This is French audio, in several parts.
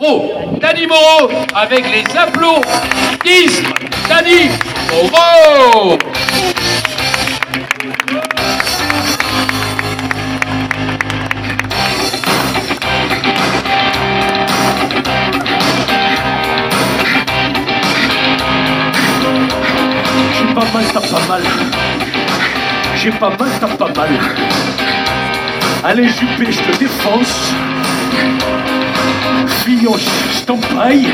Pro d'animaux avec les applaudissements d'Annie Moreau. J'ai pas mal, t'as pas mal. J'ai pas mal, t'as pas mal. Allez, Juppé, je te défonce. Fillon, je t'empaille.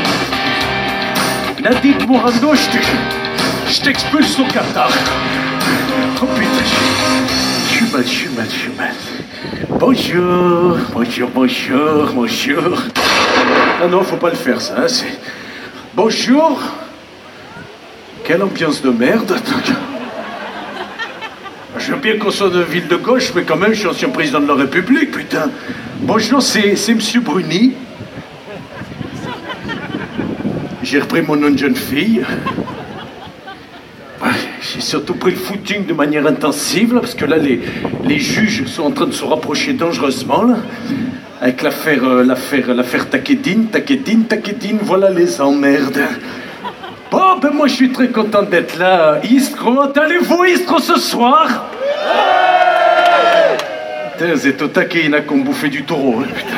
Nadine Morando, je te- je t'expulse au Qatar. Oh putain, je suis mal, je suis mal, je suis mal. Bonjour, bonjour, bonjour, bonjour. Ah non, faut pas le faire ça, hein. Bonjour. Quelle ambiance de merde. Je veux bien qu'on soit de ville de gauche, mais quand même, je suis ancien président de la République, putain. Bonjour, c'est Monsieur Bruni. J'ai repris mon nom de jeune fille. J'ai surtout pris le footing de manière intensive, là, parce que là, les, les juges sont en train de se rapprocher dangereusement, là, avec l'affaire, euh, l'affaire, l'affaire Takedine, Takedine, Takedine, voilà les emmerdes. Bon, ben moi, je suis très content d'être là. Istres, comment allez-vous, Istres, ce soir? Putain, vous au taquet, il y en a qui ont bouffé du taureau. hein, putain,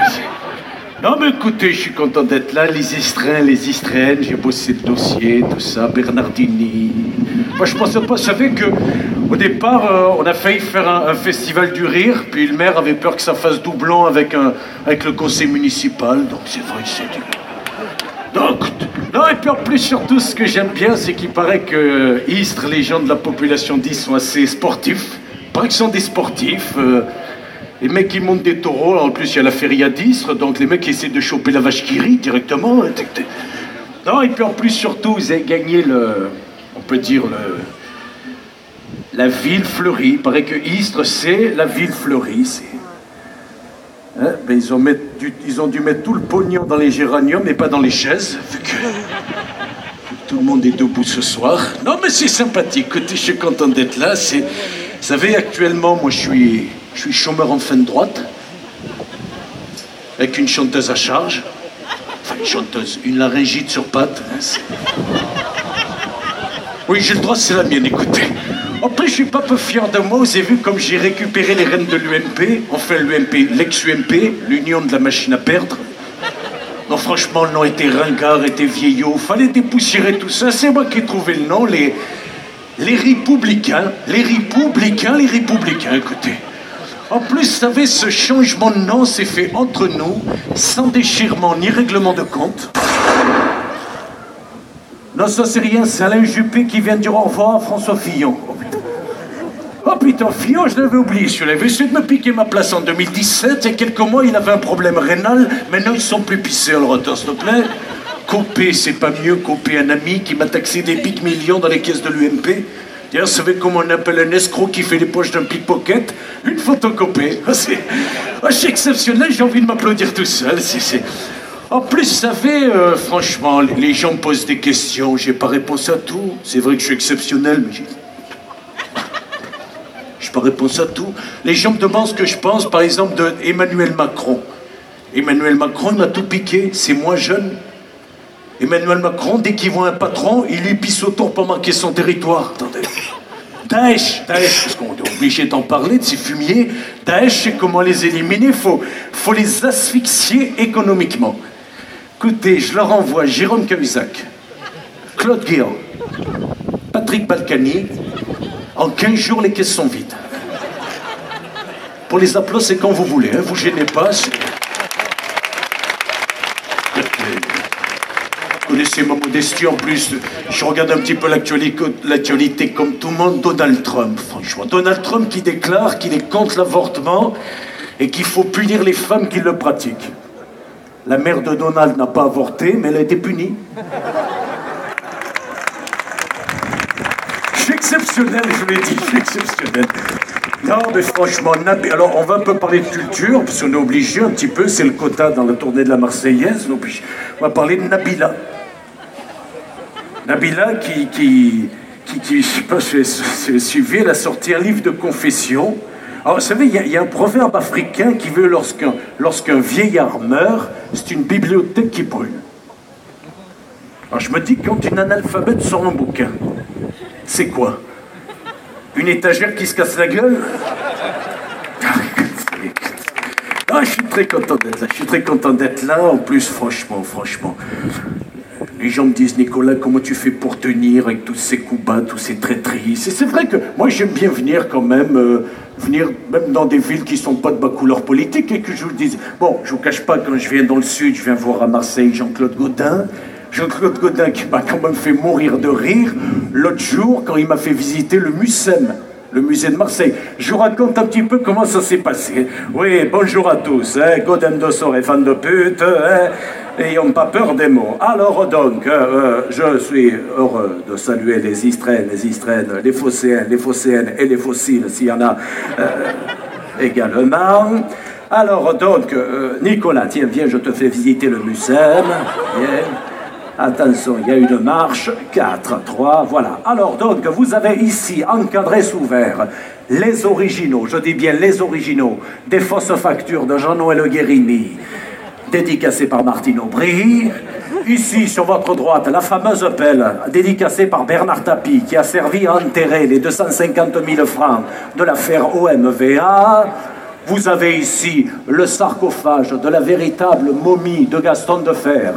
non, mais écoutez, je suis content d'être là. Les Istrins, les Istraines, j'ai bossé le dossier, tout ça, Bernardini. Moi, je pensais pas, vous savez que au départ, euh, on a failli faire un, un festival du rire, puis le maire avait peur que ça fasse doublon avec, un, avec le conseil municipal, donc c'est vrai, c'est du. Donc, non, et puis en plus, surtout, ce que j'aime bien, c'est qu'il paraît que euh, Istres, les gens de la population d'Istres sont assez sportifs. Paraît que sont des sportifs. euh, les mecs qui montent des taureaux, en plus il y a la feria d'Istres, donc les mecs qui essaient de choper la vache qui rit directement. hein. Non, et puis en plus, surtout, vous avez gagné le. On peut dire le. La ville fleurie. Il paraît que Istres, c'est la ville fleurie. c'est- Hein, ben, ils, ont mettre ils ont dû mettre tout le pognon dans les géraniums et pas dans les chaises, vu que tout le monde est debout ce soir. Non, mais c'est sympathique. Écoutez, je suis content d'être là. C'est, savez, actuellement, moi, je suis, je suis chômeur en fin de droite, avec une chanteuse à charge. Enfin, une chanteuse, une laryngite sur pattes. hein, oui, j'ai le droit, c'est la mienne, écoutez. Après, je suis pas peu fier de moi. Vous avez vu comme j'ai récupéré les rênes de l'UMP. Enfin, l'UMP, l'ex-UMP, l'Union de la machine à perdre. Non, franchement, le nom était ringard, était vieillot. Fallait dépoussiérer tout ça. C'est moi qui ai trouvé le nom, les... Les républicains. Les républicains, les républicains, écoutez. En plus, vous savez, ce changement de nom s'est fait entre nous, sans déchirement ni règlement de compte. Non, ça c'est rien, c'est Alain Juppé qui vient de dire au revoir à François Fillon. Oh putain, Fillon, je l'avais oublié. Il avait essayé de me piquer ma place en 2017. Il y a quelques mois, il avait un problème rénal. Maintenant, ils sont plus pissés. Alors, attends, s'il te plaît. Copé, c'est pas mieux. Copé, un ami qui m'a taxé des pics millions dans les caisses de l'UMP. D'ailleurs, vous savez comment on appelle un escroc qui fait les poches d'un pickpocket? Une photocopée. C'est ah, c'est exceptionnel, j'ai envie de m'applaudir tout seul. C'est- En plus, vous savez, euh, franchement, les gens me posent des questions, j'ai pas réponse à tout. C'est vrai que je suis exceptionnel, mais j'ai je pas réponse à tout. Les gens me demandent ce que je pense, par exemple, de Emmanuel Macron. Emmanuel Macron, il m'a tout piqué, c'est moi jeune. Emmanuel Macron, dès qu'il voit un patron, il lui pisse autour pour marquer son territoire. Attendez. Daesh, Daesh, parce qu'on est obligé d'en parler, de ces fumiers. Daesh, c'est comment les éliminer, il faut, faut les asphyxier économiquement. Écoutez, je leur envoie Jérôme Cahuzac, Claude Guéant, Patrick Balkany. En 15 jours, les caisses sont vides. Pour les applaudir, c'est quand vous voulez, hein, vous gênez pas. C'est- ma modestie en plus. Je regarde un petit peu l'actualité comme tout le monde. Donald Trump, franchement. Donald Trump qui déclare qu'il est contre l'avortement et qu'il faut punir les femmes qui le pratiquent. La mère de Donald n'a pas avorté, mais elle a été punie. Je suis exceptionnel, je l'ai dit, je suis exceptionnel. Non, mais franchement, alors on va un peu parler de culture, parce qu'on est obligé un petit peu, c'est le quota dans la tournée de la Marseillaise, je- on va parler de Nabila. Nabila qui, qui, qui, qui je sais pas si suivi, elle a sorti un livre de confession Alors, vous savez, il y, a- un proverbe africain qui veut lorsqu'un lorsqu'un vieillard meurt, c'est une bibliothèque qui brûle. Alors, je me dis, quand une analphabète sort un bouquin, c'est quoi? Une étagère qui se casse la gueule? Ah, je suis très content d'être là. Je suis très content d'être là. En plus, franchement, franchement. Les gens me disent, Nicolas, comment tu fais pour tenir avec tous ces coups bas, tous ces traîtrises Et c'est vrai que moi, j'aime bien venir quand même, euh, venir même dans des villes qui sont pas de ma couleur politique et que je vous dise. Bon, je vous cache pas, quand je viens dans le sud, je viens voir à Marseille Jean-Claude Gaudin. Jean-Claude Gaudin qui m'a quand même fait mourir de rire l'autre jour quand il m'a fait visiter le MUSEM le musée de Marseille. Je vous raconte un petit peu comment ça s'est passé. Oui, bonjour à tous. Hein, Godin de sort et fan de pute. Hein, N'ayons pas peur des mots. Alors donc, euh, euh, je suis heureux de saluer les Istrènes, les Istrènes, les Phocéens, les Phocéennes et les fossiles, s'il y en a euh, également. Alors donc, Nicolas, tiens, viens, je te fais visiter le musée. Attention, il y a une marche, 4, 3, voilà. Alors donc, vous avez ici, encadré sous verre, les originaux, je dis bien les originaux, des fausses factures de Jean-Noël Guérini, dédicacées par Martine Aubry. Ici, sur votre droite, la fameuse pelle, dédicacée par Bernard Tapie, qui a servi à enterrer les 250 000 francs de l'affaire OMVA. Vous avez ici le sarcophage de la véritable momie de Gaston de Fer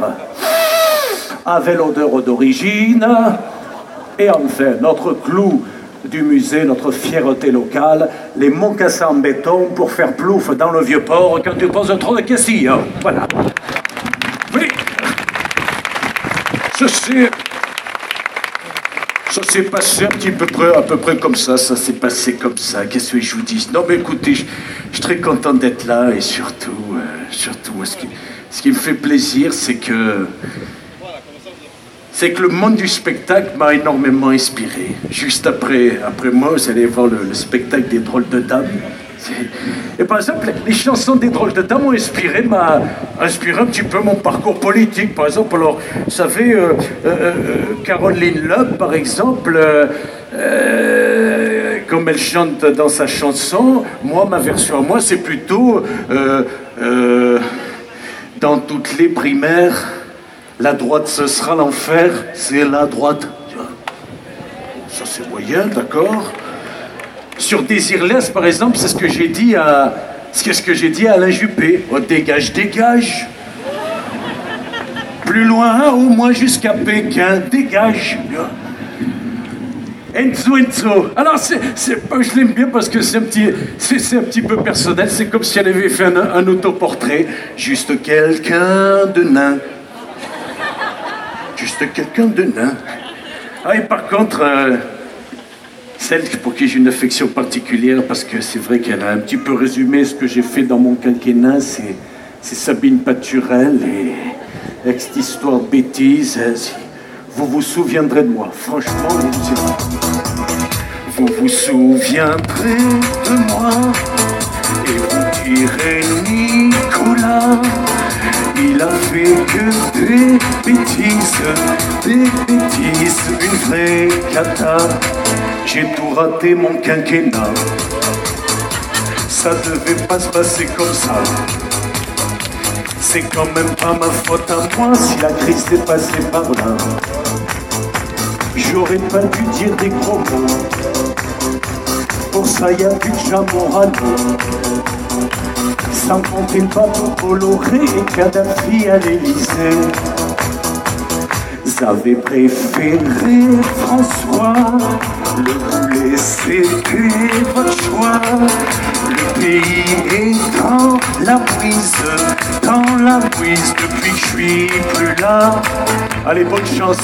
avait l'odeur d'origine. Et enfin, notre clou du musée, notre fierté locale, les mocassins en béton pour faire plouf dans le vieux port quand tu poses trop de questions. Voilà. Oui. C'est... Ça s'est passé un petit peu près, à peu près comme ça, ça s'est passé comme ça. Qu'est-ce que je vous dis? Non mais écoutez, je, suis très content d'être là et surtout, euh, surtout, ce qui, ce qui me fait plaisir, c'est que c'est que le monde du spectacle m'a énormément inspiré. Juste après, après moi, vous allez voir le, le spectacle des drôles de dames. Et par exemple, les chansons des drôles de dames m'ont inspiré, m'a inspiré un petit peu mon parcours politique. Par exemple, alors, vous savez, euh, euh, euh, Caroline Loeb, par exemple, comme elle chante dans sa chanson, moi, ma version à moi, c'est plutôt dans toutes les primaires. La droite, ce sera l'enfer, c'est la droite. Ça, c'est moyen, d'accord Sur Désirless, par exemple, c'est ce que j'ai dit à. Ce que j'ai dit à Alain Juppé. Oh, dégage, dégage Plus loin, au moins jusqu'à Pékin, dégage. Enzo Enzo. Alors, je l'aime bien parce que c'est un petit, peu personnel. C'est comme si elle avait fait un autoportrait. Juste quelqu'un de nain. Juste quelqu'un de nain. Ah, et par contre, euh, celle pour qui j'ai une affection particulière, parce que c'est vrai qu'elle a un petit peu résumé ce que j'ai fait dans mon quinquennat, c'est, Sabine Paturel et avec cette histoire bêtise. hein, vous vous souviendrez de moi, franchement. Vous vous souviendrez de moi et vous direz Nicolas, il a fait que des bêtises, des bêtises, une vraie cata. J'ai tout raté mon quinquennat. Ça devait pas se passer comme ça. C'est quand même pas ma faute à moi si la crise est passée par là. J'aurais pas dû dire des gros mots. Pour ça, y a plus de Jamorano. Sans compter le bateau Bolloré et Kadhafi à l'Élysée. Avez préféré François, le poulet c'était votre choix. Le pays est dans la brise, dans la brise depuis que je suis plus là. Allez, bonne chance.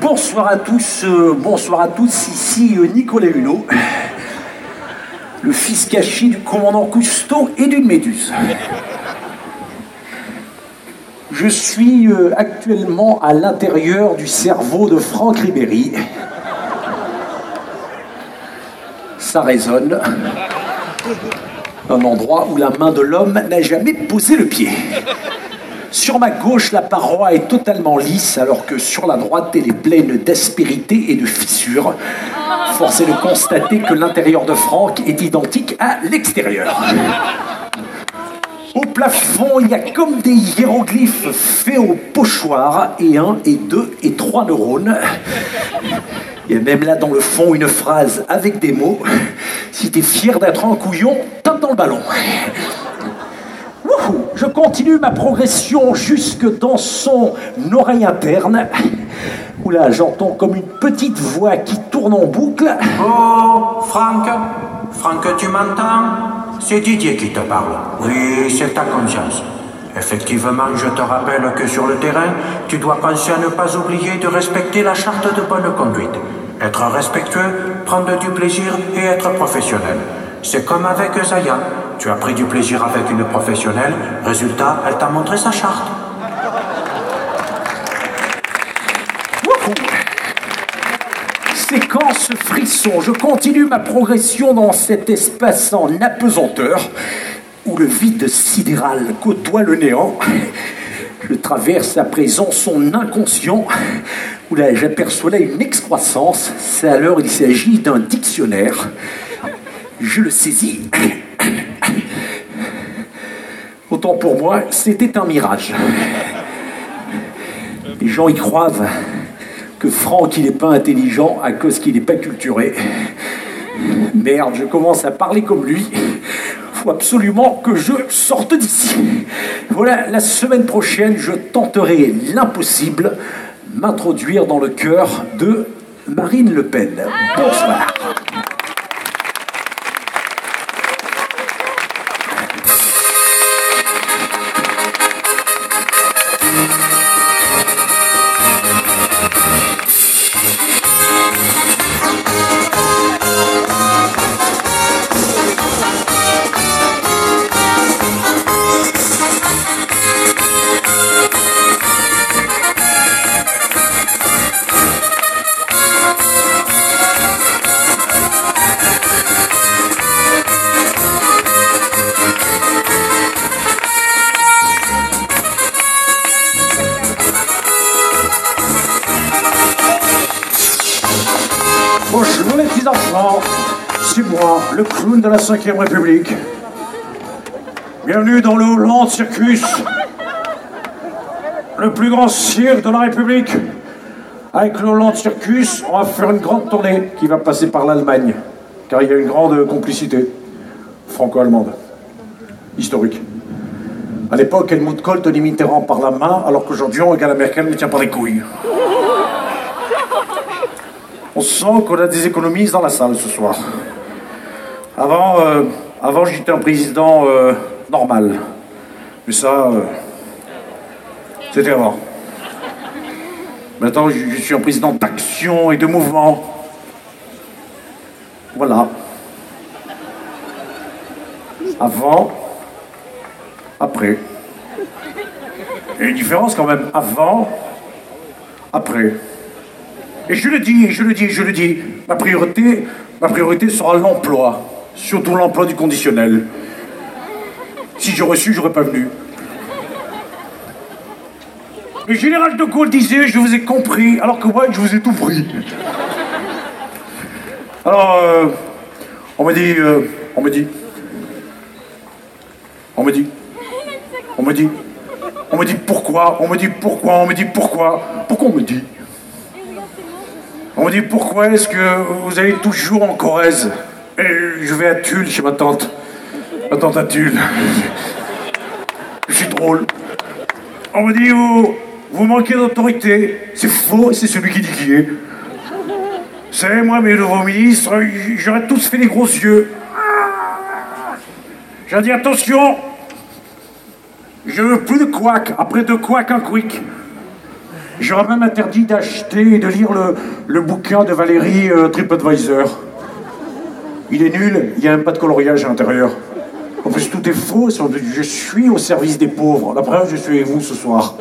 Bonsoir à tous, euh, bonsoir à tous, ici euh, Nicolas Hulot, le fils caché du commandant Cousteau et d'une méduse. Je suis euh, actuellement à l'intérieur du cerveau de Franck Ribéry. Ça résonne. Un endroit où la main de l'homme n'a jamais posé le pied. Sur ma gauche, la paroi est totalement lisse, alors que sur la droite, elle est pleine d'aspérité et de fissures. Force est de constater que l'intérieur de Franck est identique à l'extérieur. Plafond, il y a comme des hiéroglyphes faits au pochoir, et un, et deux, et trois neurones. Il y a même là dans le fond une phrase avec des mots. Si t'es fier d'être un couillon, tape dans le ballon. Wouhou Je continue ma progression jusque dans son oreille interne, où là j'entends comme une petite voix qui tourne en boucle. Oh, Franck Franck, tu m'entends? C'est Didier qui te parle. Oui, c'est ta conscience. Effectivement, je te rappelle que sur le terrain, tu dois penser à ne pas oublier de respecter la charte de bonne conduite. Être respectueux, prendre du plaisir et être professionnel. C'est comme avec Zaya. Tu as pris du plaisir avec une professionnelle, résultat, elle t'a montré sa charte. Wouhou Séquence frisson, je continue ma progression dans cet espace en apesanteur où le vide sidéral côtoie le néant. Je traverse à présent son inconscient, où là j'aperçois là une excroissance. C'est alors il s'agit d'un dictionnaire. Je le saisis. Autant pour moi, c'était un mirage. Les gens y croient que Franck, il n'est pas intelligent à cause qu'il n'est pas culturé. Merde, je commence à parler comme lui. Faut absolument que je sorte d'ici. Voilà, la semaine prochaine, je tenterai l'impossible, m'introduire dans le cœur de Marine Le Pen. Bonsoir. Le clown de la 5ème République. Bienvenue dans le Hollande Circus, le plus grand cirque de la République. Avec le Hollande Circus, on va faire une grande tournée qui va passer par l'Allemagne, car il y a une grande complicité franco-allemande, historique. À l'époque, Helmut Kohl tenait Mitterrand par la main, alors qu'aujourd'hui, on regarde Merkel me tient par les couilles. On sent qu'on a des économies dans la salle ce soir. Avant, euh, avant j'étais un président euh, normal. Mais ça, euh, c'était avant. Maintenant, je, suis un président d'action et de mouvement. Voilà. Avant, après. Il y a une différence quand même. Avant, après. Et je le dis, je le dis, je le dis, ma priorité, ma priorité sera l'emploi, surtout l'emploi du conditionnel. Si j'aurais su, j'aurais pas venu. Le général de Gaulle disait, je vous ai compris, alors que moi, je vous ai tout pris. Alors, euh, on m'a dit, euh, on m'a dit, on m'a dit, on m'a dit, on me dit pourquoi, on me dit pourquoi, on me dit pourquoi, pourquoi on me dit? On me dit pourquoi est-ce que vous allez toujours en Corrèze? Et je vais à Tulle chez ma tante. Ma tante à Tulle. Je suis drôle. On me dit vous, vous manquez d'autorité. C'est faux, c'est celui qui dit qui est. Savez, moi, mes nouveaux ministres, j'aurais tous fait les gros yeux. J'ai dit attention, je veux plus de couac. Après deux couacs, un quick. J'aurais même interdit d'acheter et de lire le, le bouquin de Valérie euh, TripAdvisor. Il est nul, il n'y a même pas de coloriage à l'intérieur. En plus, tout est faux. Je suis au service des pauvres. La preuve, je suis avec vous ce soir.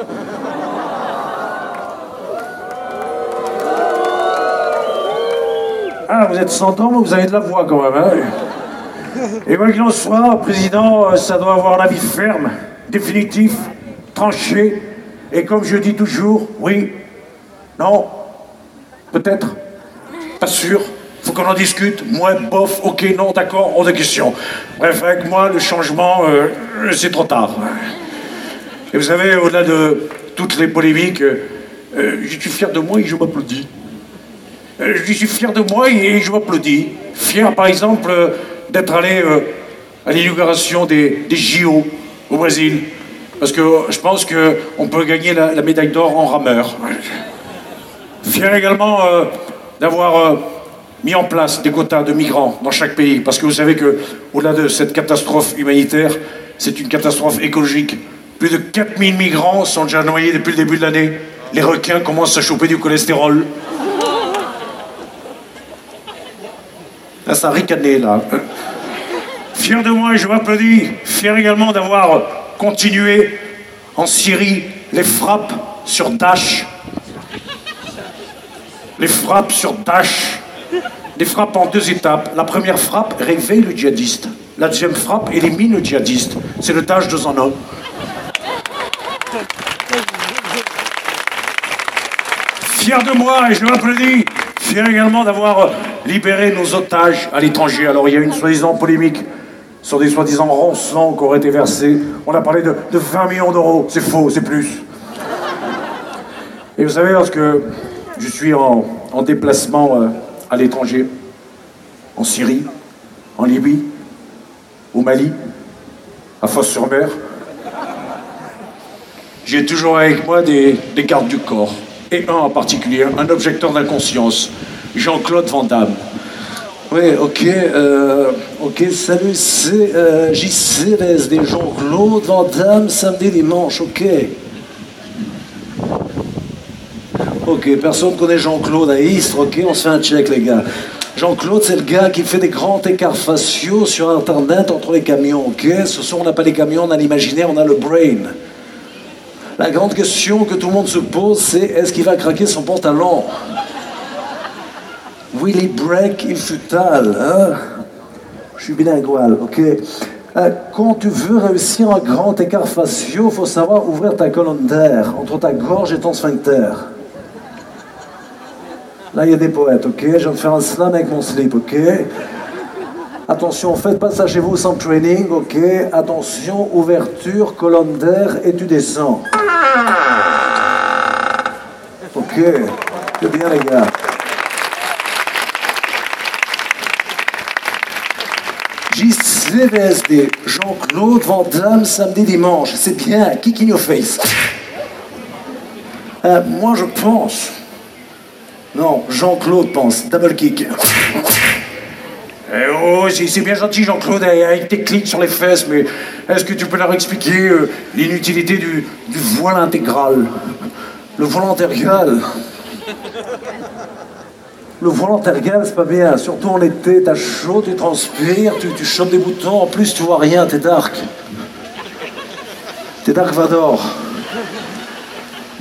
Ah, vous êtes 100 ans, mais vous avez de la voix quand même. Hein Et quoi qu'il en soit, président, euh, ça doit avoir un avis ferme, définitif, tranché. Et comme je dis toujours, oui, non, peut-être, pas sûr, qu'on en discute. Moi, bof, ok, non, d'accord, on de question. Bref, avec moi, le changement, euh, c'est trop tard. Et vous savez, au-delà de toutes les polémiques, euh, je suis fier de moi et je m'applaudis. je suis fier de moi et je m'applaudis. Fier, par exemple, d'être allé euh, à l'inauguration des, JO au Brésil. Parce que je pense qu'on peut gagner la, médaille d'or en rameur. Fier également euh, d'avoir euh, mis en place des quotas de migrants dans chaque pays. Parce que vous savez que, au-delà de cette catastrophe humanitaire, c'est une catastrophe écologique. Plus de 4000 migrants sont déjà noyés depuis le début de l'année. Les requins commencent à choper du cholestérol. Là, ça a ricané, là. Fier de moi et je m'applaudis. Fier également d'avoir continué en Syrie les frappes sur Daesh. Les frappes sur Daesh. Des frappes en deux étapes. La première frappe réveille le djihadiste. La deuxième frappe élimine le djihadiste. C'est le Daesh de un homme. Fier de moi et je m'applaudis. Fier également d'avoir libéré nos otages à l'étranger. Alors il y a une soi-disant polémique sur des soi-disant rançons qui auraient été versés. On a parlé de, 20 millions d'euros. C'est faux, c'est plus. Et vous savez, lorsque je suis en, déplacement euh, à l'étranger, en Syrie, en Libye, au Mali, à Fosse-sur-Mer, j'ai toujours avec moi des, des gardes du corps. Et un en particulier, un objecteur d'inconscience, Jean-Claude Van Damme. Oui, ok, euh, ok, salut, c'est euh, des Jean-Claude Van Damme, samedi, dimanche, ok. Ok, personne connaît Jean-Claude à Istres, ok, on se fait un check, les gars. Jean-Claude, c'est le gars qui fait des grands écarts faciaux sur Internet entre les camions, ok? Ce soir, on n'a pas les camions, on a l'imaginaire, on a le brain. La grande question que tout le monde se pose, c'est est-ce qu'il va craquer son pantalon? Willy Break il futile, hein? Je suis bilingual, ok? Euh, Quand tu veux réussir un grand écart facial, il faut savoir ouvrir ta colonne d'air entre ta gorge et ton sphincter. Là, il y a des poètes, ok? Je viens de faire un slam avec mon slip, ok? Attention, faites pas ça chez vous sans training, ok? Attention, ouverture, colonne d'air et tu descends. Ok, c'est bien les gars. JCVSD, Jean-Claude Van Damme, samedi, dimanche. C'est bien, kick in your face. Euh, moi, je pense. Non, Jean-Claude pense. Double kick. Eh oh, c'est bien gentil, Jean-Claude, avec tes clics sur les fesses, mais est-ce que tu peux leur expliquer euh, l'inutilité du, voile intégral? Le voile intégral le volontariat, c'est pas bien. Surtout en été, t'as chaud, tu transpires, tu, tu chopes des boutons. En plus, tu vois rien, t'es dark. T'es Dark Vador.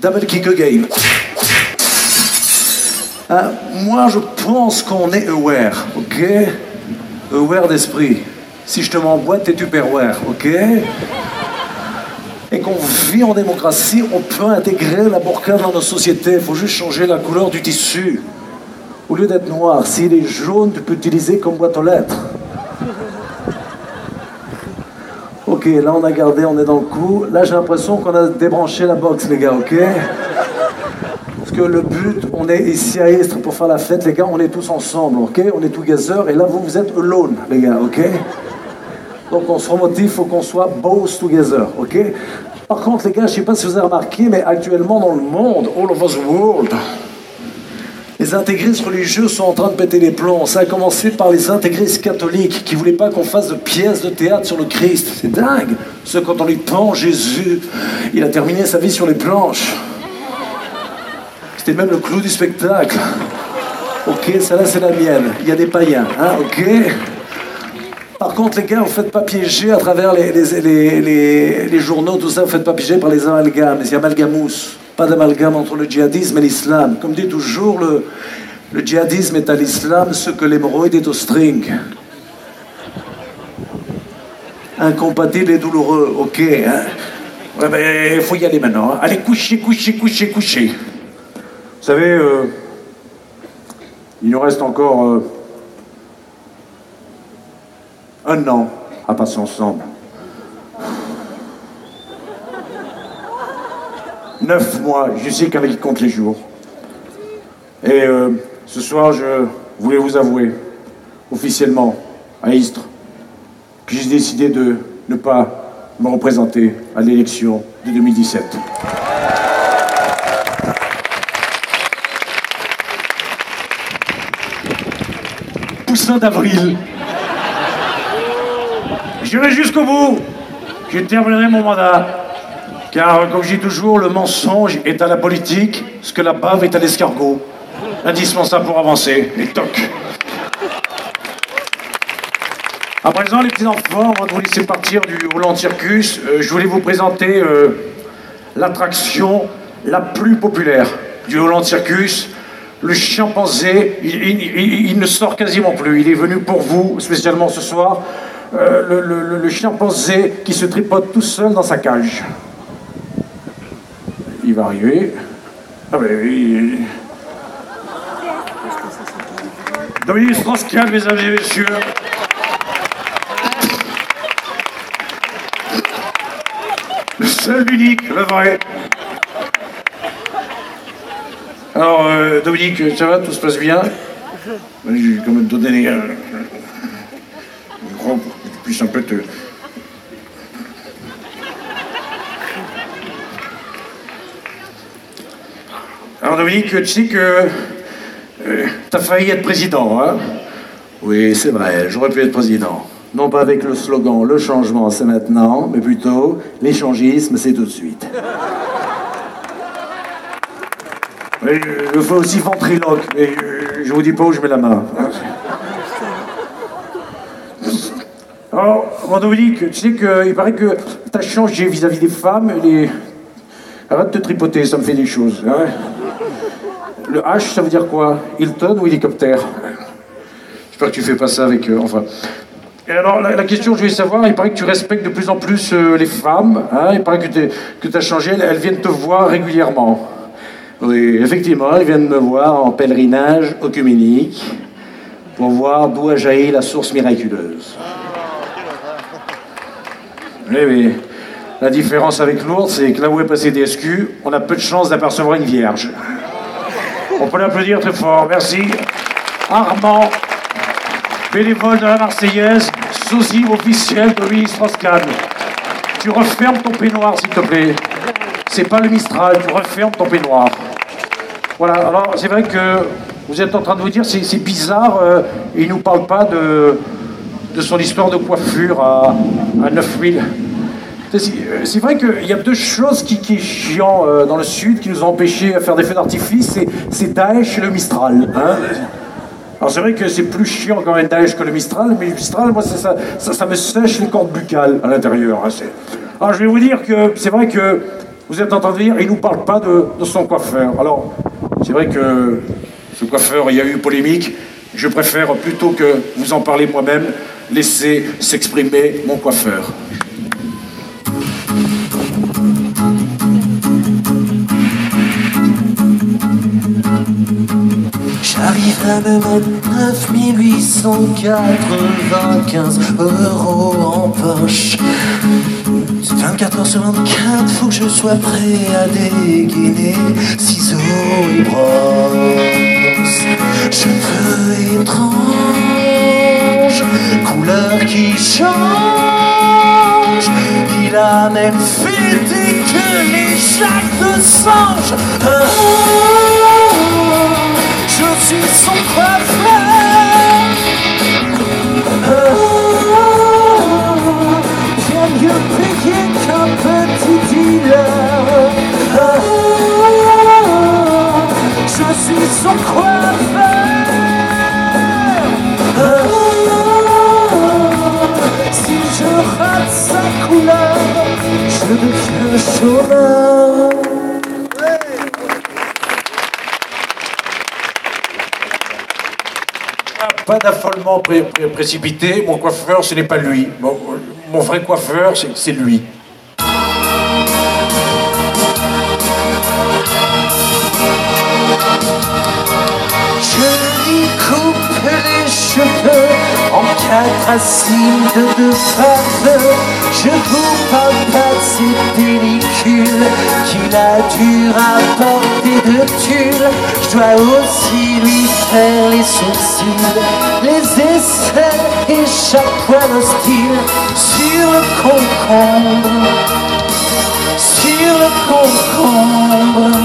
Double kick game. Ah, moi, je pense qu'on est aware, ok? Aware d'esprit. Si je te m'emboîte, t'es tupperware, ok? Et qu'on vit en démocratie, on peut intégrer la burqa dans nos sociétés. Il faut juste changer la couleur du tissu. Au lieu d'être noir, s'il est jaune, tu peux l'utiliser comme boîte aux lettres. Ok, là on a gardé, on est dans le coup. Là j'ai l'impression qu'on a débranché la box, les gars, ok? Que le but, on est ici à Istres pour faire la fête, les gars, on est tous ensemble, ok? On est together, et là vous, vous êtes alone, les gars, ok? Donc on se remotive, faut qu'on soit both together, ok? Par contre, les gars, je sais pas si vous avez remarqué, mais actuellement dans le monde, all over the world, les intégristes religieux sont en train de péter les plombs. Ça a commencé par les intégristes catholiques qui voulaient pas qu'on fasse de pièces de théâtre sur le Christ. C'est dingue. Ce quand on lui pend Jésus, il a terminé sa vie sur les planches. C'était même le clou du spectacle. Ok, ça là c'est la mienne. Il y a des païens, hein, ok Par contre, les gars, vous faites pas piéger à travers les, journaux, tout ça, vous faites pas piéger par les amalgames, les amalgamous. Pas d'amalgame entre le djihadisme et l'islam. Comme dit toujours, le, djihadisme est à l'islam ce que l'hémorroïde est au string. Incompatible et douloureux, ok. Hein ouais, il faut y aller maintenant. hein. Allez, couchez, couchez, couchez, couchez. Vous savez, euh, il nous reste encore euh, un an à passer ensemble. Neuf mois, je sais qu'avec il compte les jours. Et euh, ce soir, je voulais vous avouer, officiellement, à Istres, que j'ai décidé de ne pas me représenter à l'élection de 2017. D'avril. J'irai jusqu'au bout. Je terminerai mon mandat. Car, comme je dis toujours, le mensonge est à la politique ce que la bave est à l'escargot. Indispensable pour avancer. Et toc. À présent, les petits-enfants, avant de vous laisser partir du Hollande Circus, euh, je voulais vous présenter euh, l'attraction la plus populaire du Hollande Circus. Le chimpanzé, il, il- ne sort quasiment plus. Il est venu pour vous, spécialement ce soir. Euh, le chimpanzé qui se tripote tout seul dans sa cage. Il va arriver. Ah ben oui. Dominique Strauss-Kahn, mesdames et messieurs. Le seul, l'unique, le vrai. Alors, euh, Dominique, ça va, tout se passe bien Je vais quand même te donner un micro pour que tu puisses un peu te... Alors, Dominique, tu sais que euh, t'as failli être président, hein Oui, c'est vrai, j'aurais pu être président. Non pas avec le slogan Le changement, c'est maintenant, mais plutôt L'échangisme, c'est tout de suite. Oui, euh, je fais aussi ventriloque, mais euh, je vous dis pas où je mets la main. hein. Alors, mon Dominique, tu sais qu'il paraît que t'as changé vis-à-vis des femmes. Les... Arrête de te tripoter, ça me fait des choses. hein. Le H, ça veut dire quoi? Hilton ou hélicoptère? J'espère que tu fais pas ça avec... euh, enfin... Et alors, la, la question que je voulais savoir, il paraît que tu respectes de plus en plus euh, les femmes. hein, il paraît que tu as changé. Elles, elles viennent te voir régulièrement. Oui, effectivement, elles viennent me voir en pèlerinage œcuménique pour voir d'où a jailli la source miraculeuse. Oui, oui. La différence avec Lourdes, c'est que là où est passé DSQ, on a peu de chances d'apercevoir une vierge. On peut l'applaudir très fort. Merci. Armand, bénévole de la Marseillaise, sosie officiel de Louis Strauss-Kahn. Tu refermes ton peignoir, s'il te plaît. C'est pas le Mistral, tu refermes ton peignoir. Voilà, alors c'est vrai que vous êtes en train de vous dire, c'est bizarre, euh, il nous parle pas de, de son histoire de coiffure à, à 9000. C'est vrai qu'il y a deux choses qui, qui est chiant euh, dans le sud, qui nous ont empêchés à faire des feux d'artifice, c'est- Daesh et le Mistral. hein. Alors c'est vrai que c'est plus chiant quand même Daesh que le Mistral, mais le Mistral, moi, ça, ça, me sèche les cordes buccales à l'intérieur. hein, Alors je vais vous dire que c'est vrai que vous êtes en train de dire, il nous parle pas de, de son coiffeur. Alors c'est vrai que ce coiffeur, il y a eu polémique. Je préfère plutôt que vous en parler moi-même, laisser s'exprimer mon coiffeur. J'arrive à me mettre 9895 euros en poche. 24 heures sur 24, faut que je sois prêt à dégainer ciseaux et brosse. Cheveux étranges, couleur qui change. Il a même fêté que les jacques de singe. Ah, je suis son coiffeur. Ah, you're picking company dealer. Je suis son coiffeur. Si je rate sa couleur, je deviens chômeur. Pas d'affolement précipité, mon coiffeur, ce n'est pas lui mon vrai coiffeur, c'est lui. Racines de faves. Je vous parle pas de ces pellicules qu'il a dû rapporter de tulle. Je dois aussi lui faire les sourcils, les essais et chaque fois hostile sur le concombre, sur le concombre.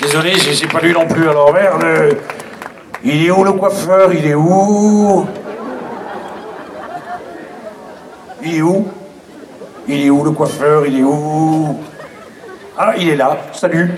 Désolé, j'ai pas lu non plus, alors merde. Il est où le coiffeur? Il est où? Il est où? Il est où le coiffeur? Il est où? Ah, il est là. Salut.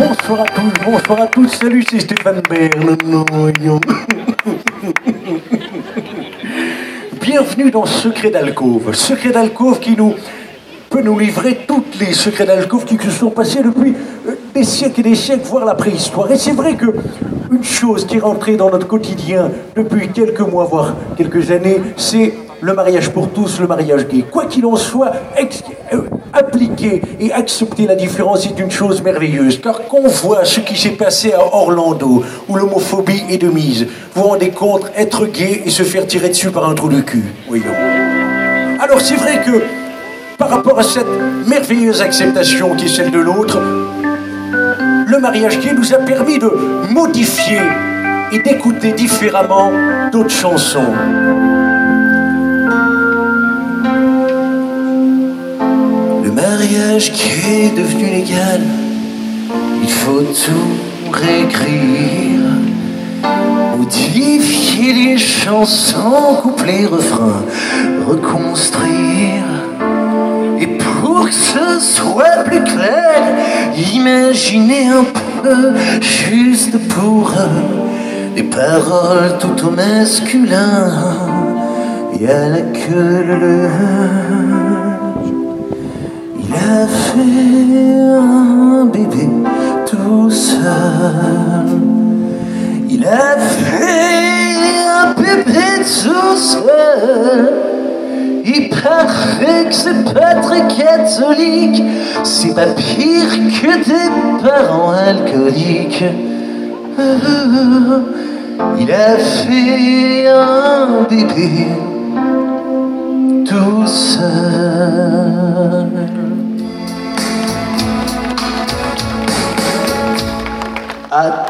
Bonsoir à tous, bonsoir à tous. Salut, c'est Stéphane Bern. Bienvenue dans Secret d'Alcôve. Secret d'Alcôve qui nous peut nous livrer toutes les secrets d'Alcôve qui se sont passés depuis euh, des siècles et des siècles, voire la préhistoire. Et c'est vrai que une chose qui est rentrée dans notre quotidien depuis quelques mois, voire quelques années, c'est le mariage pour tous, le mariage gay. Quoi qu'il en soit, euh, appliquer et accepter la différence est une chose merveilleuse. Car qu'on voit ce qui s'est passé à Orlando, où l'homophobie est de mise, vous rendez compte, être gay et se faire tirer dessus par un trou de cul. Non. Alors c'est vrai que par rapport à cette merveilleuse acceptation qui est celle de l'autre, le mariage gay nous a permis de modifier et d'écouter différemment d'autres chansons. Mariage qui est devenu légal, il faut tout réécrire. Modifier les chansons, couplets, refrains, reconstruire. Et pour que ce soit plus clair, imaginez un peu, juste pour eux, des paroles tout au masculin et à la queue le il a fait un bébé tout seul. Il a fait un bébé tout seul. Il paraît que c'est pas très catholique. C'est pas pire que des parents alcooliques. Il a fait un bébé tout seul. À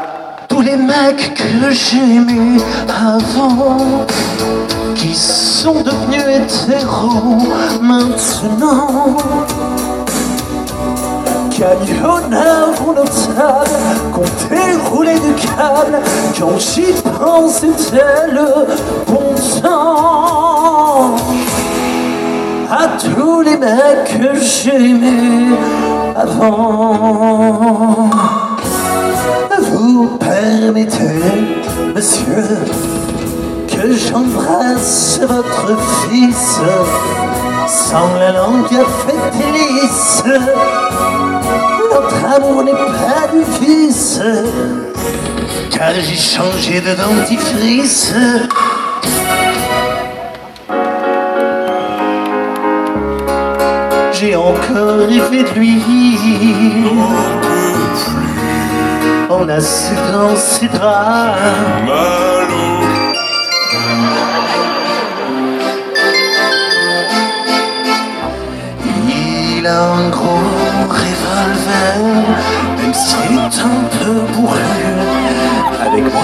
tous les mecs que j'aimais avant, qui sont devenus hétéros maintenant. Camionneurs ou notables, qu'on déroulé du câble, quand j'y pense c'était le bon temps à tous les mecs que j'aimais avant. Vous permettez, monsieur, que j'embrasse votre fils sans la langue fait délice. Notre amour n'est pas du vice, car j'ai changé de dentifrice. j'ai encore rêvé de lui. On a su dans ses draps. Il a un gros revolver, même s'il est un peu bourru. Avec moi,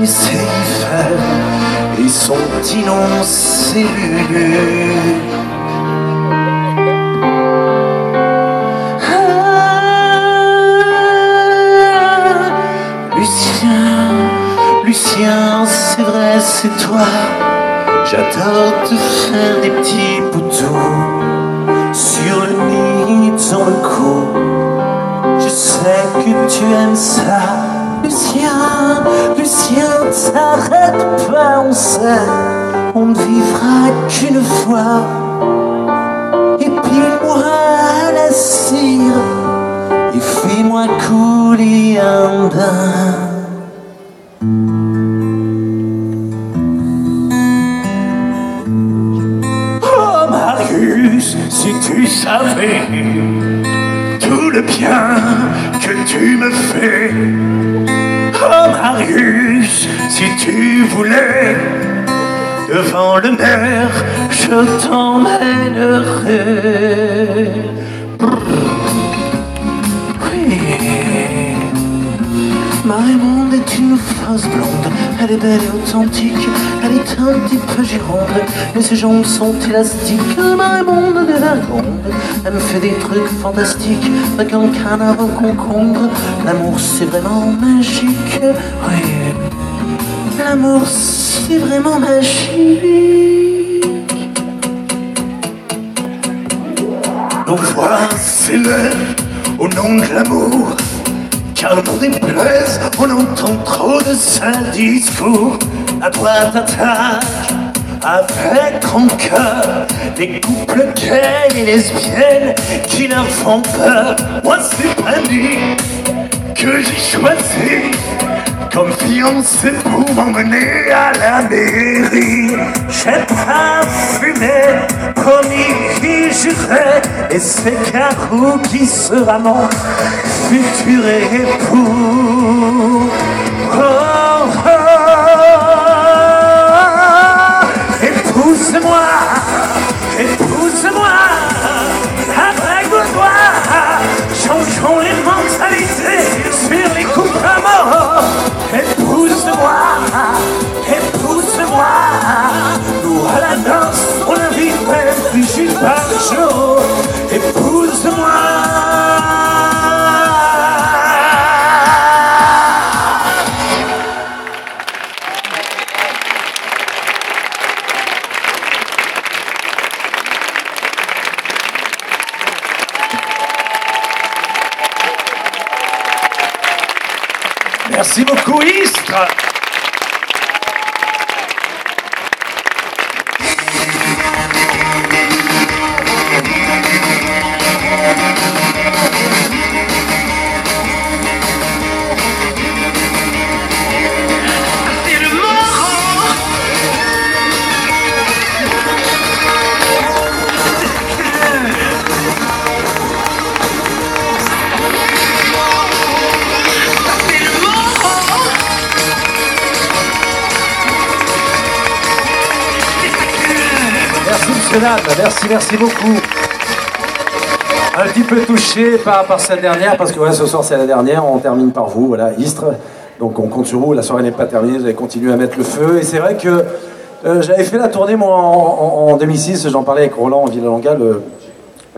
il sait y faire, et son petit nom, c'est Lulu. C'est vrai, c'est toi. J'adore te faire des petits boutons sur le nid, dans le cou. Je sais que tu aimes ça, Lucien. Lucien, t'arrête pas, on sait, on ne vivra qu'une fois. Et puis moi à la cire, et fais-moi couler un bain. Devant le maire, je t'emmènerai. Oui. Marie-Monde est une fausse blonde, elle est belle et authentique, elle est un petit peu gironde, mais ses jambes sont élastiques. Marie-Monde de la elle me fait des trucs fantastiques, avec un canard au concombre. L'amour c'est vraiment magique, oui. L'amour c'est vraiment magique. Donc voilà, c'est l'heure au nom de l'amour. Car le monde déplaise, on entend trop de sales discours. À droite attaque, avec rancœur, des couples gays et lesbiennes qui leur font peur. Moi, c'est pas lui que j'ai choisi comme fiancé pour m'emmener à la mairie. J'ai pas fumé, promis qui jurait, et c'est Carou qui sera mon futur époux. Oh, oh, oh. Épouse-moi, épouse-moi, Épouse-moi, épouse-moi, nous à la danse, on invite même Brigitte Bardot. Épouse-moi. Merci beaucoup, Istres. Merci. Merci, beaucoup. Un petit peu touché par, par cette dernière, parce que ouais, ce soir c'est la dernière, on termine par vous, voilà, Istres. Donc on compte sur vous, la soirée n'est pas terminée, vous allez continuer à mettre le feu. Et c'est vrai que euh, j'avais fait la tournée moi en, en- en 2006, j'en parlais avec Roland Villalonga, le,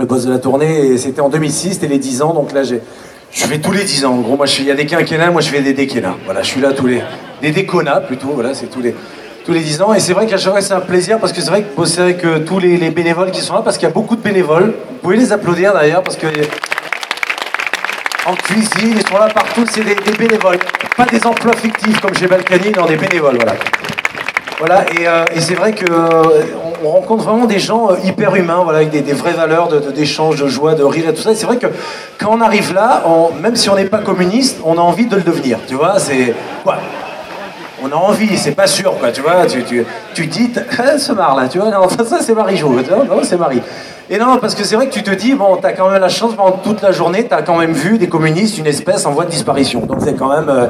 boss de la tournée, et c'était en 2006, c'était les 10 ans, donc là j'ai. Je fais tous les 10 ans, en gros, moi il y a des quinquennats, moi je fais des déquennats. Voilà, je suis là tous les. Des déconnats plutôt, voilà, c'est tous les tous les 10 ans. Et c'est vrai qu'à chaque fois, c'est un plaisir parce que c'est vrai que bosser avec euh, tous les, les bénévoles qui sont là, parce qu'il y a beaucoup de bénévoles. Vous pouvez les applaudir d'ailleurs, parce que en cuisine, ils sont là partout, c'est des, bénévoles. Pas des emplois fictifs comme chez Balkany, non, des bénévoles, voilà. Voilà, et, euh, c'est vrai que euh, on, on rencontre vraiment des gens euh, hyper humains, voilà, avec des, vraies valeurs de- de- d'échange, de, joie, de rire et tout ça. C'est vrai que quand on arrive là, même si on n'est pas communiste, on a envie de le devenir. Tu vois, c'est. ouais. On a envie, c'est pas sûr, quoi, tu vois. Tu, tu, tu dis, Ah, ce marre là, tu vois, non, ça c'est Marie-Jo, tu vois, non, c'est Marie. Et non, parce que c'est vrai que tu te dis, bon, t'as quand même la chance pendant toute la journée, t'as quand même vu des communistes, une espèce en voie de disparition. Donc c'est quand même. euh,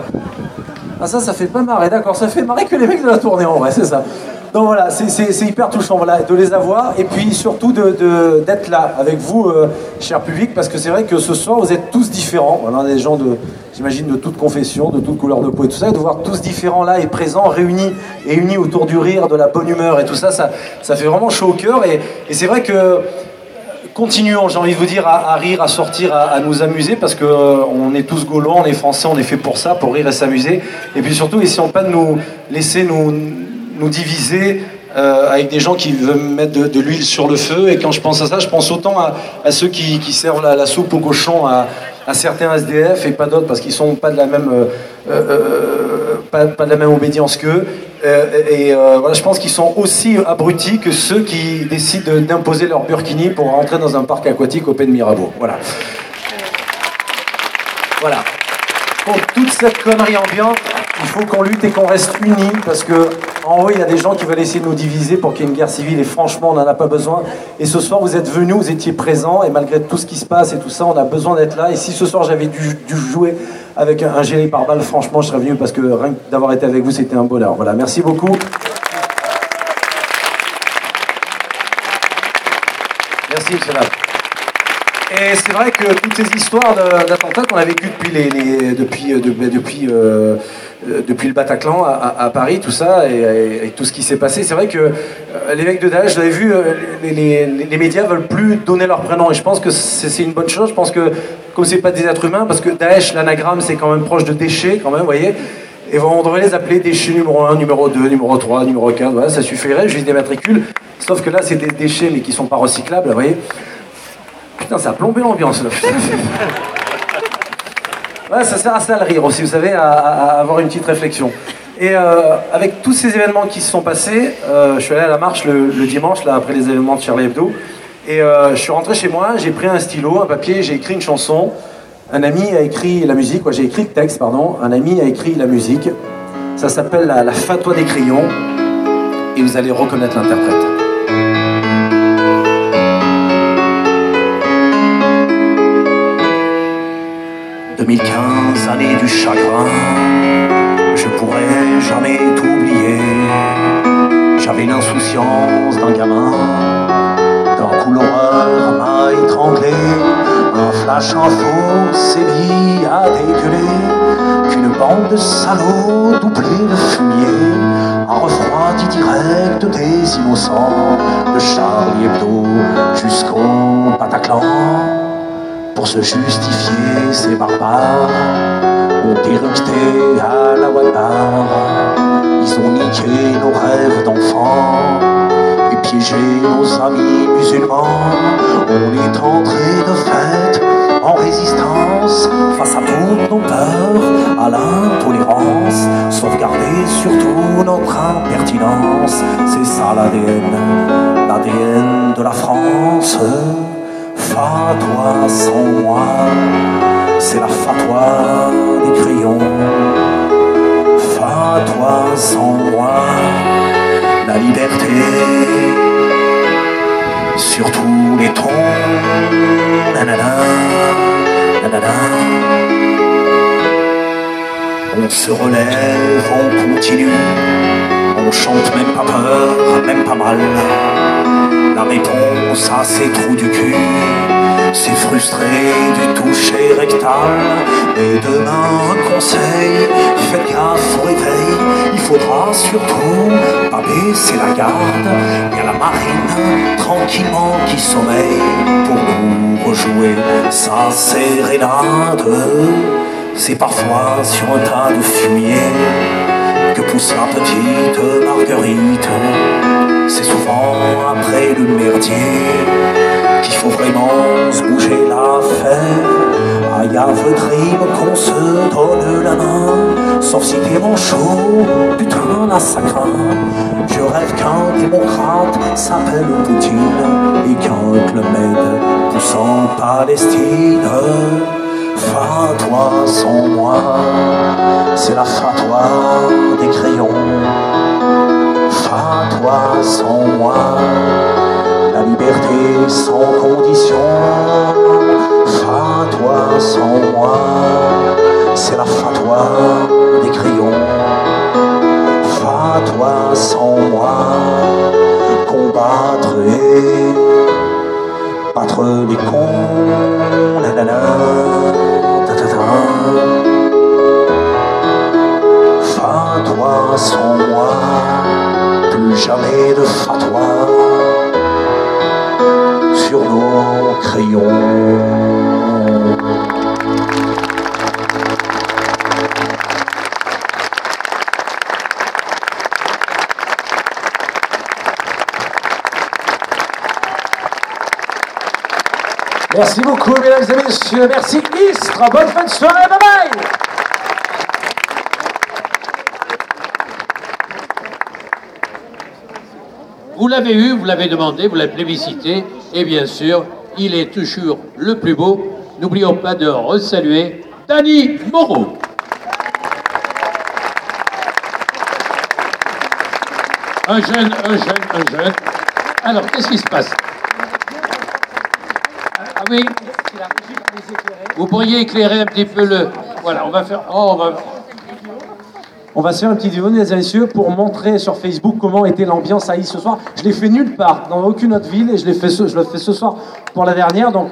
ah ça, ça fait pas marrer, d'accord, ça fait marrer que les mecs de la tournée en vrai, c'est ça. Donc voilà, c'est- hyper touchant de les avoir et puis surtout d'être de, là avec vous, euh, cher public, parce que c'est vrai que ce soir vous êtes tous différents. Voilà, des gens de, j'imagine, de toute confession, de toute couleur de peau et tout ça, et de voir tous différents là et présents, réunis et unis autour du rire, de la bonne humeur et tout ça, ça, ça fait vraiment chaud au cœur. Et, et c'est vrai que continuons, j'ai envie de vous dire, à, rire, à sortir, à, à nous amuser, parce que euh, on est tous gaulois, on est français, on est fait pour ça, pour rire et s'amuser. Et puis surtout, essayons pas de nous laisser nous, nous diviser euh, avec des gens qui veulent mettre de, l'huile sur le feu. Et quand je pense à ça, je pense autant à, ceux qui, servent la, soupe au cochon à, certains SDF et pas d'autres parce qu'ils sont pas de la même, euh, euh, pas, pas de la même obédience qu'eux. Et voilà, je pense qu'ils sont aussi abrutis que ceux qui décident d'imposer leur burkini pour rentrer dans un parc aquatique au Pays de Mirabeau. Voilà. Voilà. Pour toute cette connerie ambiante, il faut qu'on lutte et qu'on reste unis parce que en haut, il y a des gens qui veulent essayer de nous diviser pour qu'il y ait une guerre civile et franchement, on n'en a pas besoin. Et ce soir, vous êtes venus, vous étiez présents et malgré tout ce qui se passe et tout ça, on a besoin d'être là. Et si ce soir, j'avais dû, jouer avec un, un gilet pare-balles, franchement, je serais venu parce que rien que d'avoir été avec vous, c'était un bonheur. Voilà, merci beaucoup. Merci, monsieur. Et c'est vrai que toutes ces histoires d'attentats qu'on a vécues depuis, les, depuis, euh, de- depuis, euh, euh, depuis le Bataclan à, Paris, tout ça, et, tout ce qui s'est passé, c'est vrai que mecs de Daesh, vous avez vu, les, les- les médias veulent plus donner leur prénom, et je pense que c'est une bonne chose. Je pense que, comme c'est pas des êtres humains, parce que Daesh, l'anagramme, c'est quand même proche de déchets, quand même, vous voyez. Et on devrait les appeler déchets numéro 1, numéro 2, numéro 3, numéro 4, voilà, ça suffirait, juste des matricules. Sauf que là, c'est des déchets, mais qui sont pas recyclables, vous voyez. Putain, ça a plombé l'ambiance là. Ouais, ça sert à ça le rire aussi, vous savez, à, avoir une petite réflexion. Et euh, avec tous ces événements qui se sont passés, euh, je suis allé à la marche le, dimanche, là, après les événements de Charlie Hebdo. Et euh, je suis rentré chez moi, j'ai pris un stylo, un papier, j'ai écrit une chanson. Un ami a écrit la musique, quoi, j'ai écrit le texte, pardon. Un ami a écrit la musique. Ça s'appelle la, la fatwa des crayons. Et vous allez reconnaître l'interprète. « 2015, année du chagrin, je pourrais jamais t'oublier. J'avais l'insouciance d'un gamin, d'un coup l'horreur m'a étranglé. Un flash info s'est mis à dégueuler, qu'une bande de salauds doublés de fumier a refroidi direct des innocents, de Charlie Hebdo jusqu'au Bataclan. Pour se justifier, ces barbares ont érupté à la Wadar. Ils ont niqué nos rêves d'enfants et piégé nos amis musulmans. On est entré de fait en résistance face à toutes nos peurs, à l'intolérance, sauvegarder surtout notre impertinence. C'est ça l'ADN, l'ADN de la France. Fatwa sans moi, c'est la fatwa des crayons. Fatwa sans moi, la liberté sur tous les nanana. On se relève, on continue, on chante même pas peur, même pas mal. La réponse à ces trous du cul, c'est frustré du toucher rectal. Et demain, un conseil, faites gaffe au réveil, il faudra surtout pas baisser la garde. Il y a la marine tranquillement qui sommeille pour nous rejouer sa sérénade. C'est parfois sur un tas de fumier que pousse la petite marguerite. C'est souvent après le merdier qu'il faut vraiment se bouger la fève. I have a qu'on se donne la main, sauf si t'es manchot, putain la sacrin. Je rêve qu'un démocrate s'appelle Poutine et qu'un Club Med pousse en Palestine. Fatwa sans moi, c'est la fatwa des crayons. Fatwa sans moi, la liberté sans condition. Fatwa sans moi, c'est la fatwa des crayons. Fatwa sans moi, combattre et battre les cons. Nanana, ta-ta-ta. Fatwa sans moi, plus jamais de fatwa sur nos crayon. Merci beaucoup, mesdames et messieurs. Merci, Istra. Bonne fin de soirée. Bye bye. Vous l'avez eu, vous l'avez demandé, vous l'avez plébiscité, et bien sûr, il est toujours le plus beau. N'oublions pas de resaluer Danny Moreau. Un jeune, un jeune, un jeune. Alors, qu'est-ce qui se passe? Oui Vous pourriez éclairer un petit peu le... Voilà, on va faire... Oh, on va... On va se faire un petit duo, mesdames et messieurs, pour montrer sur Facebook comment était l'ambiance à Nice ce soir. Je l'ai fait nulle part, dans aucune autre ville, et je l'ai fait ce, je le fais ce soir pour la dernière. Donc,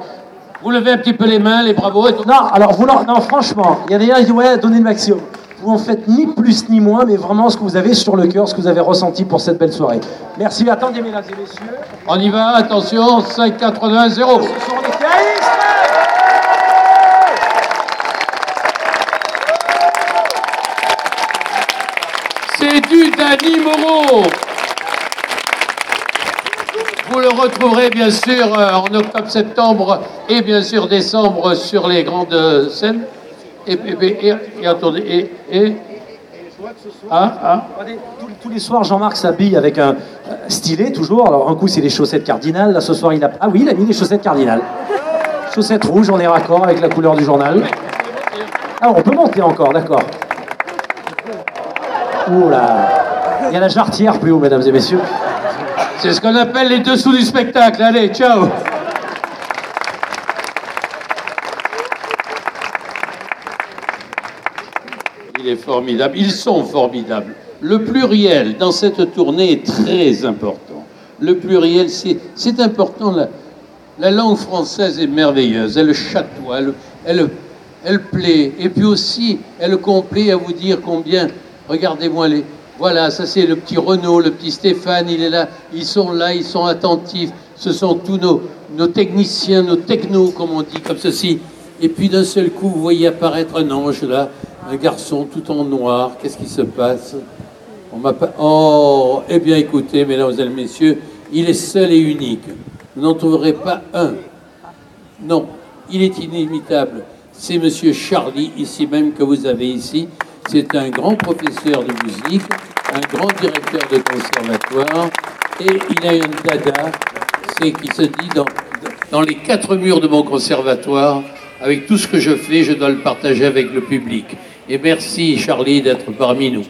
Vous levez un petit peu les mains, les bravos et tout. non, alors vous, non, non, franchement, il y a des gens qui disent ouais, donnez le maximum. Vous en faites ni plus ni moins, mais vraiment ce que vous avez sur le cœur, ce que vous avez ressenti pour cette belle soirée. Merci, attendez, mesdames et messieurs. On y va, attention, 5, 4, 1, 0. Ce sont les pianistes C'est du Danny Moreau. Vous le retrouverez bien sûr euh, en octobre, septembre et bien sûr décembre sur les grandes euh, scènes. Et, et, et, attendez, et, et- Hein, hein tous, tous les soirs, Jean-Marc s'habille avec un stylet, toujours. Alors, un coup, c'est les chaussettes cardinales. Là, ce soir, il a. Ah oui, il a mis les chaussettes cardinales. Chaussettes rouges, on est raccord avec la couleur du journal. Ah, on peut monter encore, d'accord. Ouh là Il y a la jarretière plus haut, mesdames et messieurs. C'est ce qu'on appelle les dessous du spectacle. Allez, ciao Formidable. Ils sont formidables. Le pluriel dans cette tournée est très important. Le pluriel, c'est important. La, la langue française est merveilleuse. Elle chatoie, elle, elle, elle plaît. Et puis aussi, elle complaît à vous dire combien. Regardez-moi les. Voilà, ça c'est le petit Renaud, le petit Stéphane, il est là. Ils sont là, ils sont attentifs. Ce sont tous nos, nos techniciens, nos technos, comme on dit, comme ceci. Et puis d'un seul coup, vous voyez apparaître un ange là, un garçon tout en noir. Qu'est-ce qui se passe? On. Oh, eh bien écoutez, mesdames et messieurs, il est seul et unique. Vous n'en trouverez pas un. Non, il est inimitable. C'est Monsieur Charlie, ici même, que vous avez ici. C'est un grand professeur de musique, un grand directeur de conservatoire, et il a une dada, c'est qui se dit dans les quatre murs de mon conservatoire, avec tout ce que je fais, je dois le partager avec le public. Et merci Charlie d'être parmi nous.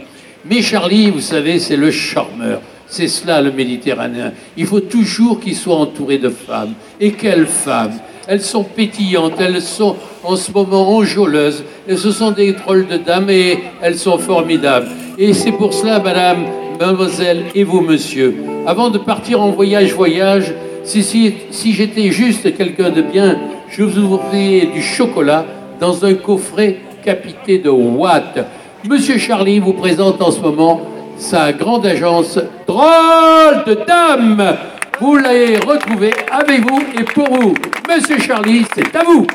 Mais Charlie, vous savez, c'est le charmeur. C'est cela le Méditerranéen. Il faut toujours qu'il soit entouré de femmes. Et quelles femmes? Elles sont pétillantes, elles sont en ce moment enjôleuses. Et ce sont des trolls de dames et elles sont formidables. Et c'est pour cela, madame, mademoiselle et vous, monsieur, avant de partir en voyage, voyage, si, si, j'étais juste quelqu'un de bien, je vous offrirais du chocolat dans un coffret capité de watts. Monsieur Charlie vous présente en ce moment sa grande agence Drôle de Dame. Vous l'avez retrouvé avec vous et pour vous. Monsieur Charlie, c'est à vous.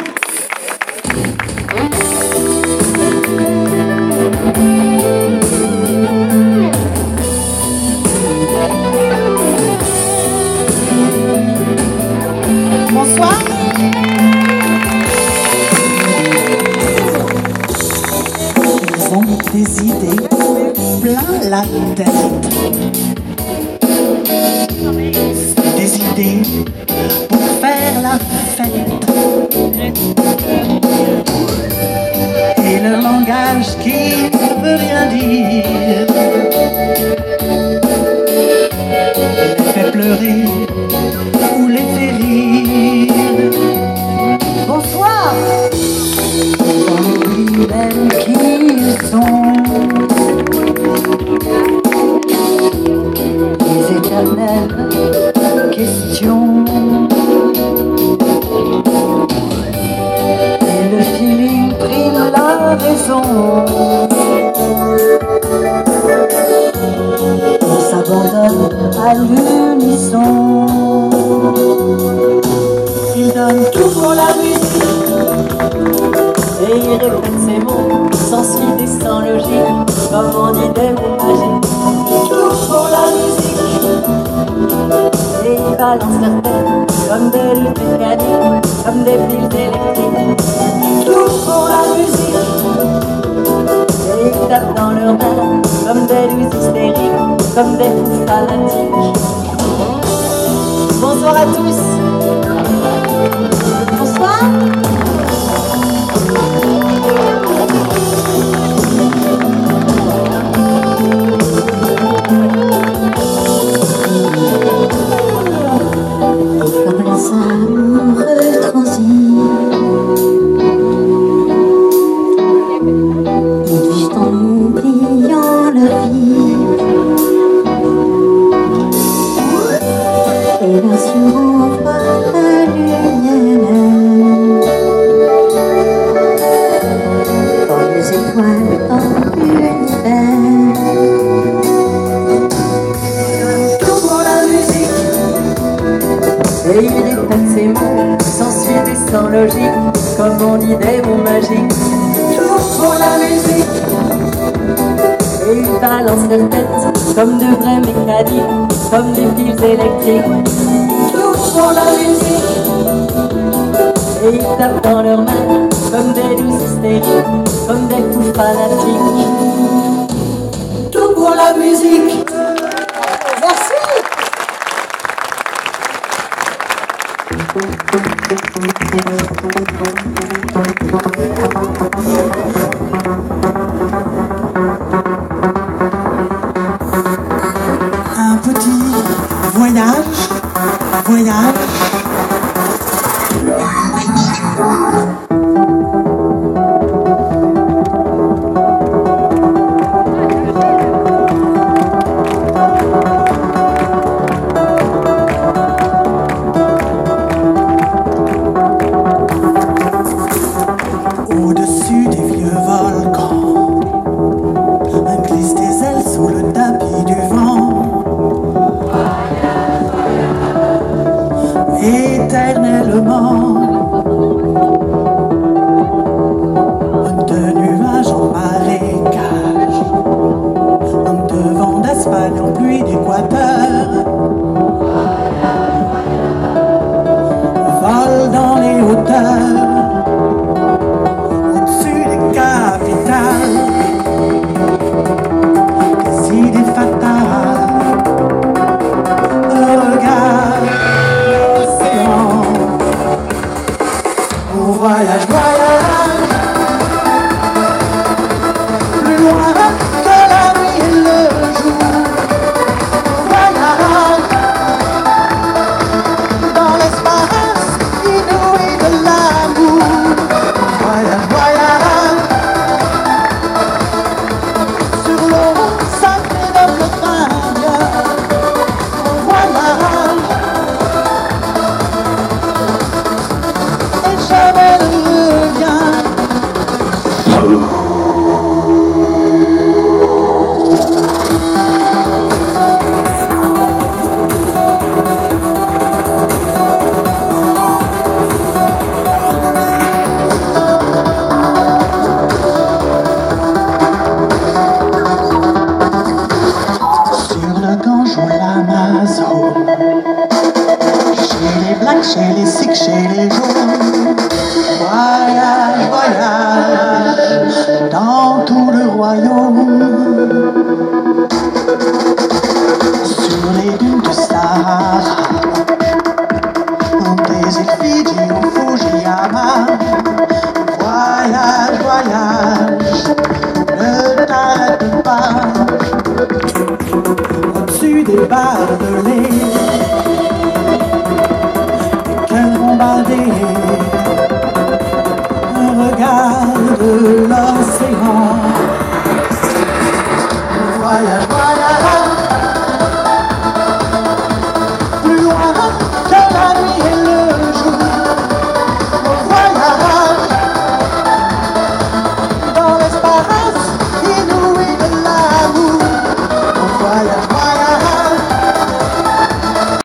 La tête. Des idées pour faire la fête. Et le langage qui ne veut rien dire. Fait pleurer ou les fait rire. Bonsoir question. Et le feeling prime la raison. On s'abandonne à l'unisson. Il donne tout pour la musique. Et il répète ses mots sans suite et sans logique, comme en idée magique. Des balances certaines, comme des luttes mécaniques, comme des fils électriques. Ils jouent pour la musique. Et ils tapent dans leurs mains, comme des luttes hystériques, comme des fous fanatiques. Bonsoir à tous. Bonsoir. électrique, pour la musique. Et ils tapent dans leurs mains comme des loups hystériques, comme des fous fanatiques. Tout pour la musique.